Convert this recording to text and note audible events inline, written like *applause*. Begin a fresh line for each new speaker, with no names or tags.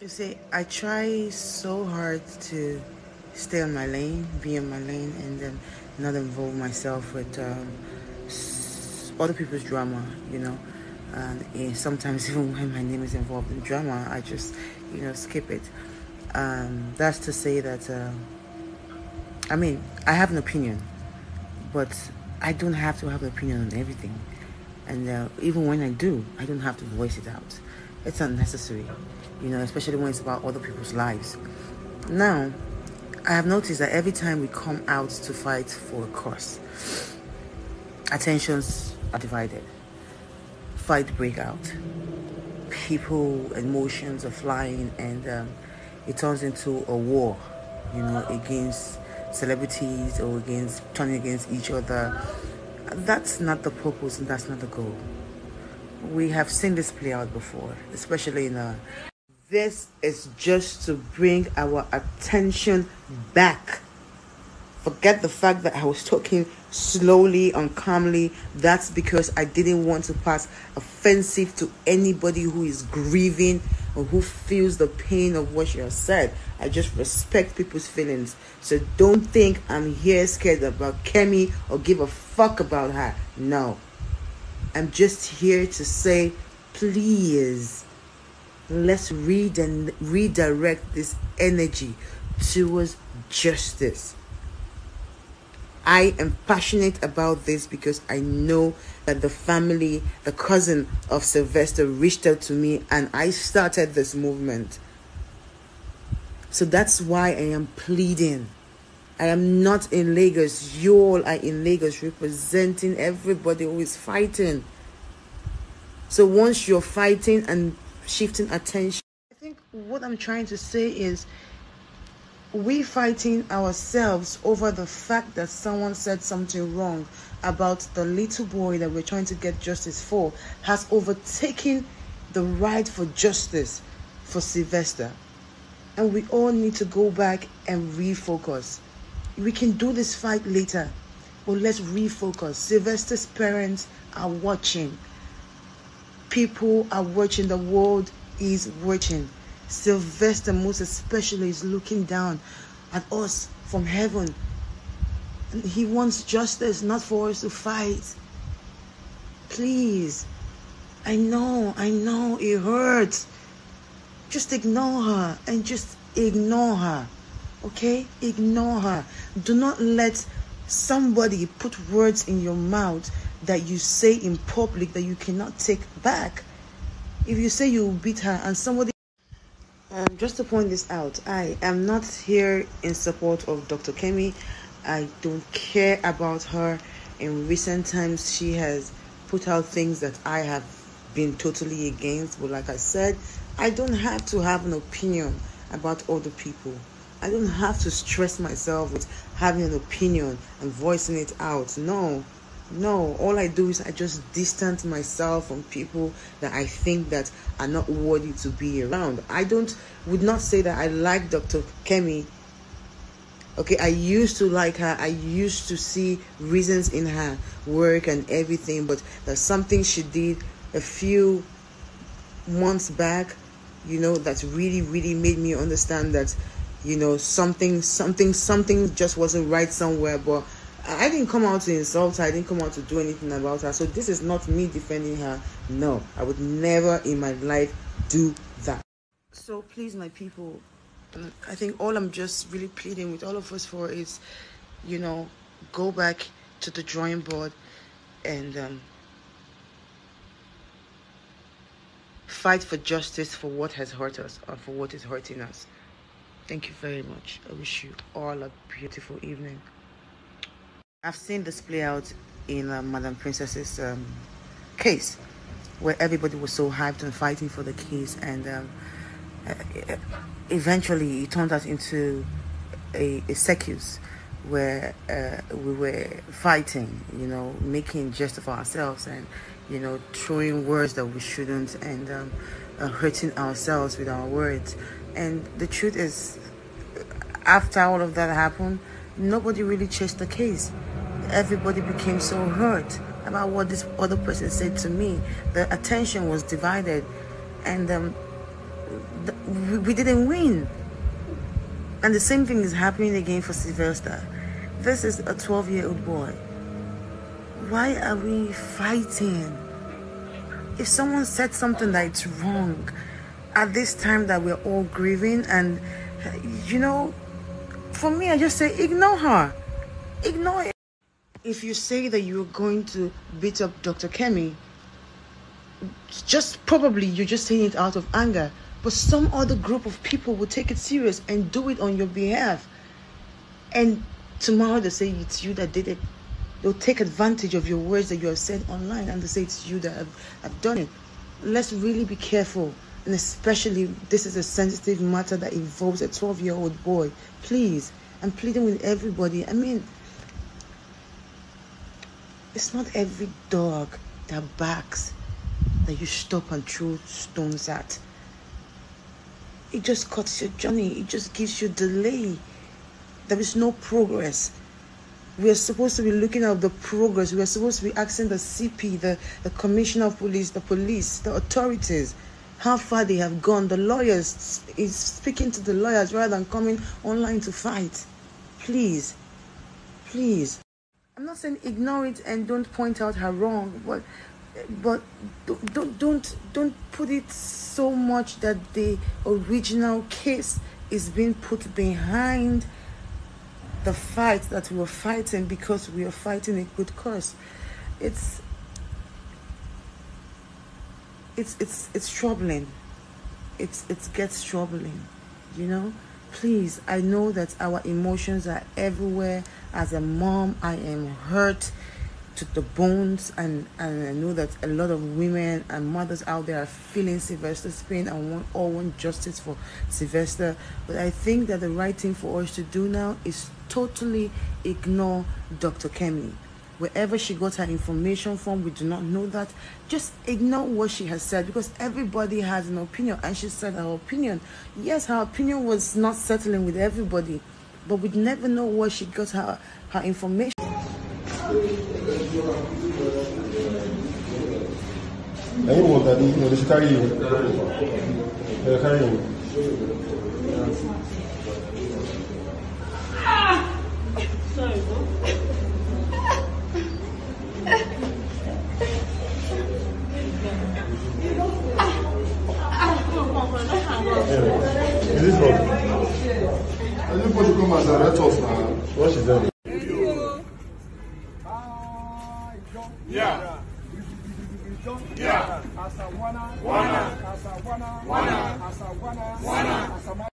You see, I try so hard to stay on my lane, be in my lane, and then not involve myself with um, other people's drama, you know. And eh, sometimes *laughs* even when my name is involved in drama, I just, you know, skip it. Um, that's to say that, uh, I mean, I have an opinion, but I don't have to have an opinion on everything. And uh, even when I do, I don't have to voice it out. It's unnecessary, you know, especially when it's about other people's lives. Now, I have noticed that every time we come out to fight for a cause, attentions are divided, fight break out, people emotions are flying, and um, it turns into a war, you know, against celebrities or against turning against each other. That's not the purpose and that's not the goal. We have seen this play out before, especially in a this is just to bring our attention back. Forget the fact that I was talking slowly and calmly. That's because I didn't want to pass offensive to anybody who is grieving or who feels the pain of what you have said. I just respect people's feelings. So don't think I'm here scared about Kemi or give a fuck about her. No. I'm just here to say, please let's read and redirect this energy towards justice. I am passionate about this because I know that the family, the cousin of Sylvester, reached out to me and I started this movement. So that's why I am pleading. I am not in Lagos. You all are in Lagos representing everybody who is fighting. So once you're fighting and shifting attention. I think what I'm trying to say is we fighting ourselves over the fact that someone said something wrong about the little boy that we're trying to get justice for has overtaken the right for justice for Sylvester. And we all need to go back and refocus. We can do this fight later, but let's refocus. Sylvester's parents are watching people are watching, the world is watching. Sylvester, most especially, is looking down at us from heaven. And he wants justice, not for us to fight. Please. I know, I know it hurts. Just ignore her and just ignore her. Okay? Ignore her. Do not let somebody put words in your mouth that you say in public that you cannot take back. If you say you beat her and somebody um, just to point this out, I am not here in support of Dr. Kemi. I don't care about her. In recent times, she has put out things that I have been totally against. But like I said, I don't have to have an opinion about other people. I don't have to stress myself with having an opinion and voicing it out. No, no. All I do is I just distance myself from people that I think that are not worthy to be around. I don't would not say that I like Dr. Kemi. Okay, I used to like her. I used to see reasons in her work and everything, but there's something she did a few months back, you know, that really, really made me understand that you know something something something just wasn't right somewhere but i didn't come out to insult her. I didn't come out to do anything about her. So this is not me defending her. No i would never in my life do that. So please my people i think all i'm just really pleading with all of us for is you know go back to the drawing board and um, fight for justice for what has hurt us or for what is hurting us Thank you very much. I wish you all a beautiful evening. I've seen this play out in uh, Princess's um, case, where everybody was so hyped and fighting for the case, and um, uh, eventually it turned out into a, a circus where uh, we were fighting, you know, making jest of ourselves and, you know, throwing words that we shouldn't and um, uh, hurting ourselves with our words. And the truth is, after all of that happened, nobody really chased the case. Everybody became so hurt about what this other person said to me. The attention was divided, and um, we, we didn't win. And the same thing is happening again for Sylvester. This is a 12 year old boy. Why are we fighting? If someone said something that it's wrong at this time that we're all grieving, and you know, for me, I just say ignore her. Ignore it. If you say that you're going to beat up Dr. Kemi, just probably you're just saying it out of anger but some other group of people will take it serious and do it on your behalf and tomorrow they say it's you that did it they'll take advantage of your words that you have said online and they say it's you that have, have done it let's really be careful and especially this is a sensitive matter that involves a 12 year old boy please i'm pleading with everybody i mean it's not every dog that barks that you stop and throw stones at. It just cuts your journey, it just gives you delay. There is no progress. We are supposed to be looking at the progress. We are supposed to be asking the CP, the, the Commissioner of Police, the police, the authorities, how far they have gone. The lawyers is speaking to the lawyers rather than coming online to fight. Please, please. I'm not saying ignore it and don't point out her wrong, but but don't don't don't put it so much that the original case is being put behind the fight that we are fighting because we are fighting a good cause. It's it's it's it's troubling. It's it gets troubling you know? Please i know that our emotions are everywhere. As a mom i am hurt to the bones and and I know that a lot of women and mothers out there are feeling Sylvester's pain and want all want justice for Sylvester. But I think that the right thing for us to do now is totally ignore Dr. Kemi. Wherever she got her information from, we do not know that. Just ignore what she has said because everybody has an opinion and she said her opinion. Yes, her opinion was not settling with everybody, but we never know where she got her, her information.
Anyone that you know, they should carry you. They'll carry you.
Sorry,
Is this one? Everybody come and direct us now. What she done?
Asa wana. Wana.